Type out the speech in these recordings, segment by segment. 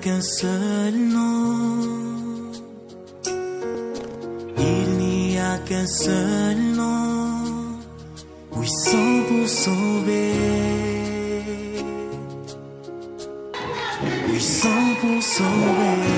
qu'un seul nom. Il n'y a qu'un seul nom. Oui, sans pour sauver. Oui, sans pour sauver.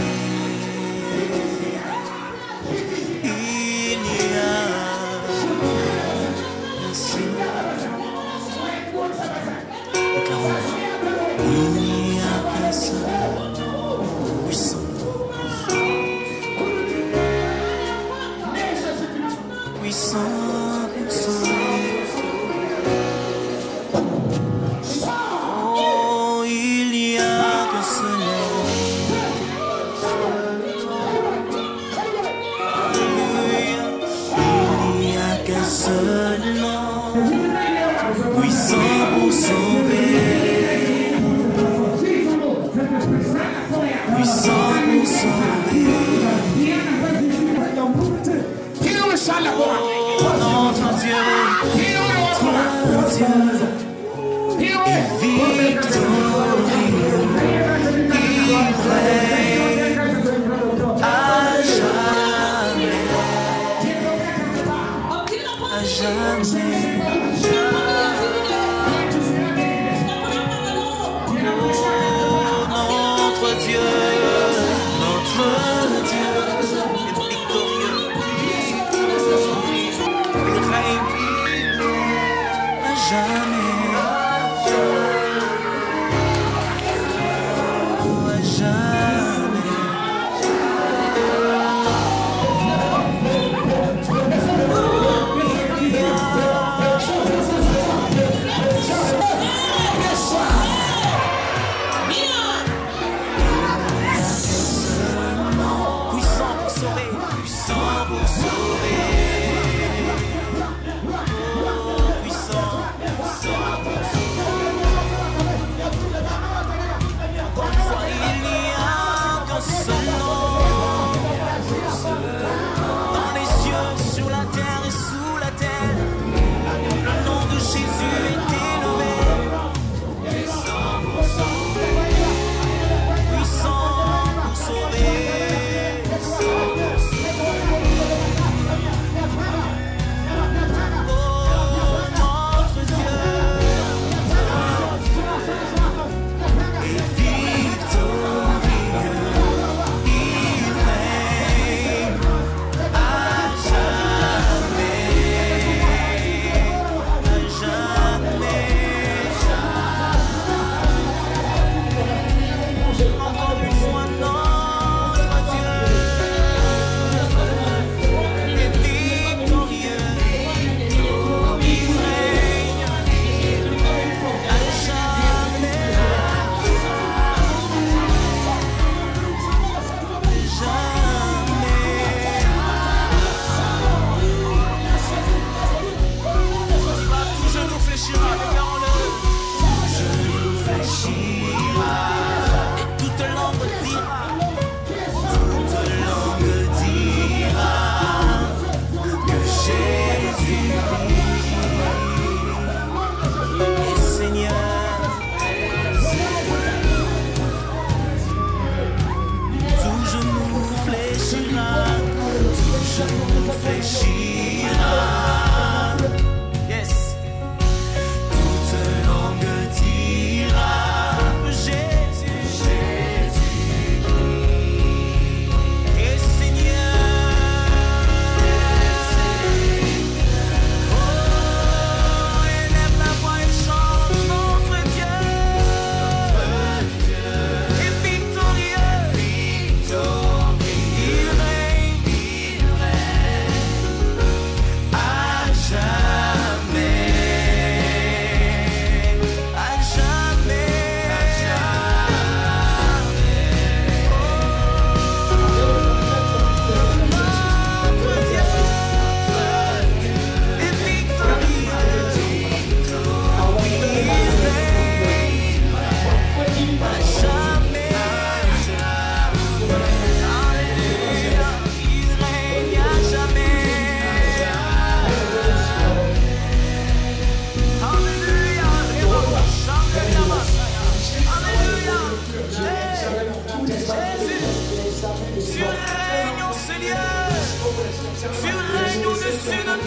Sabe, um sabe.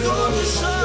Todesschrei.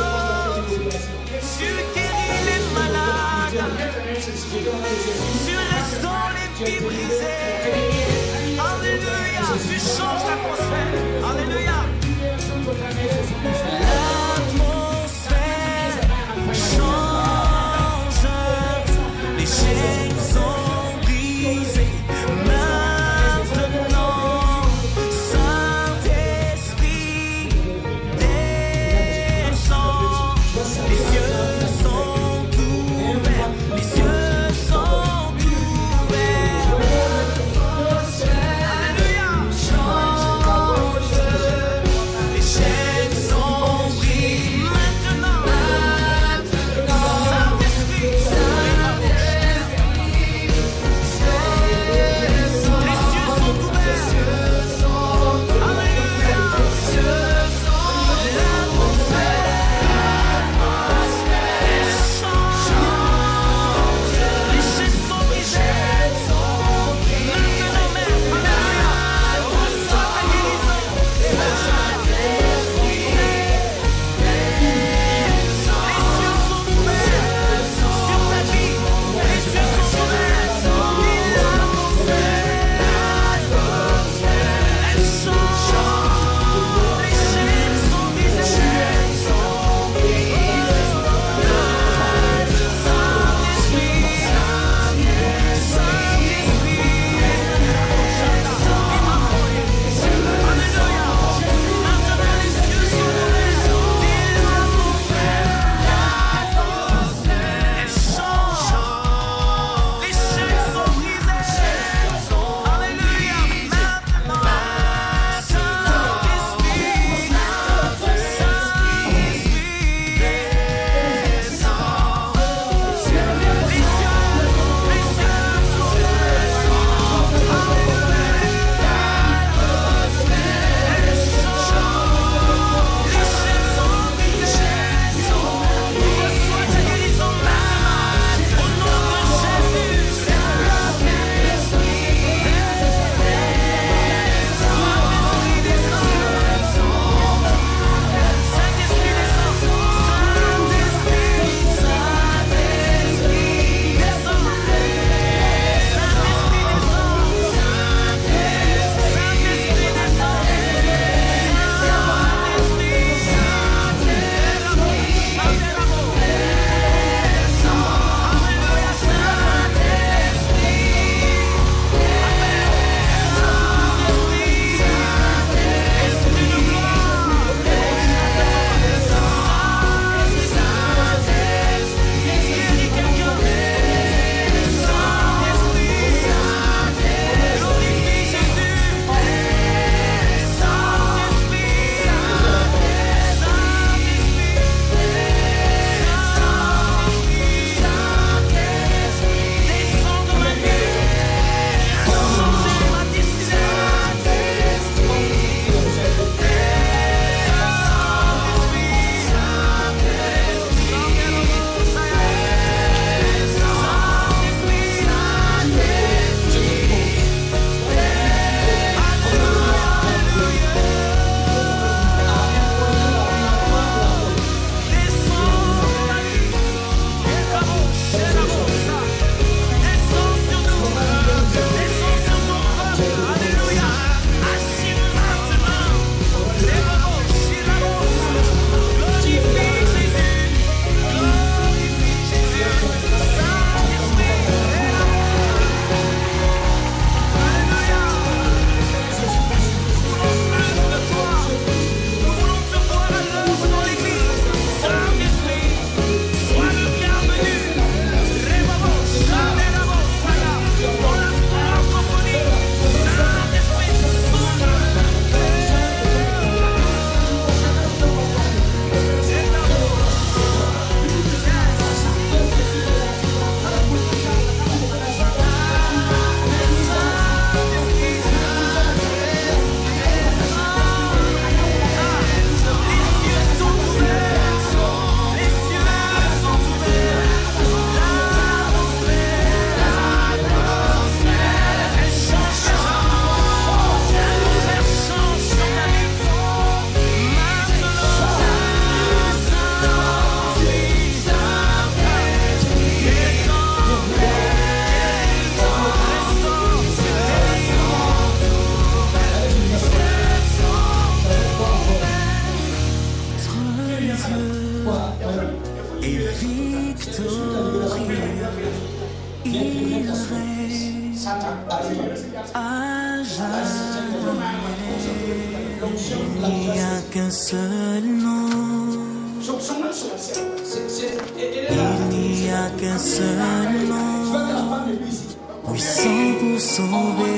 mi sento sauvé.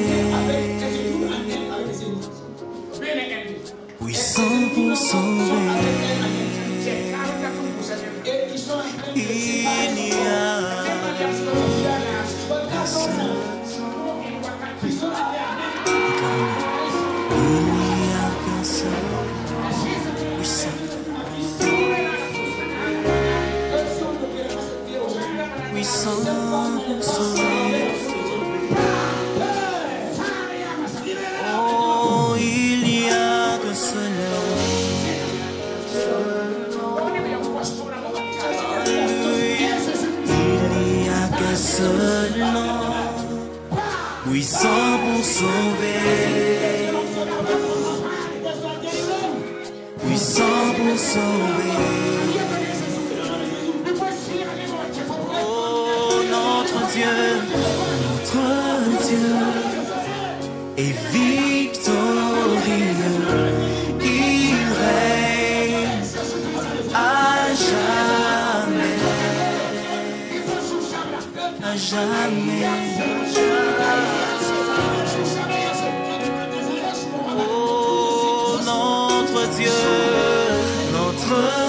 Oui, 100% et victorieux. Il règne à jamais, à jamais. Oh, notre Dieu, notre Dieu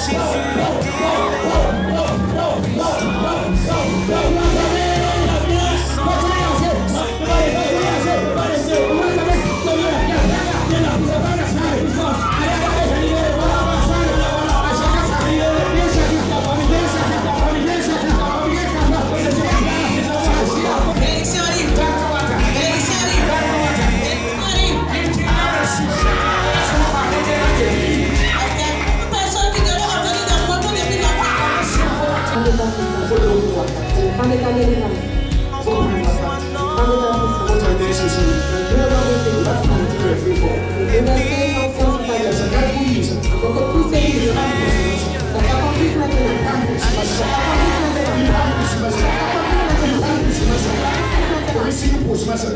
She's Christmas.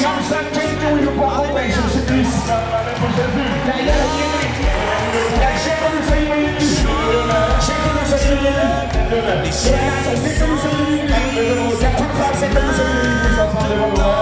You understand what you do when you're performing, so should this. Now you gotta get it. Now shake on the table. Shake on the table. Yeah, so shake on the table. Now put the class in the table.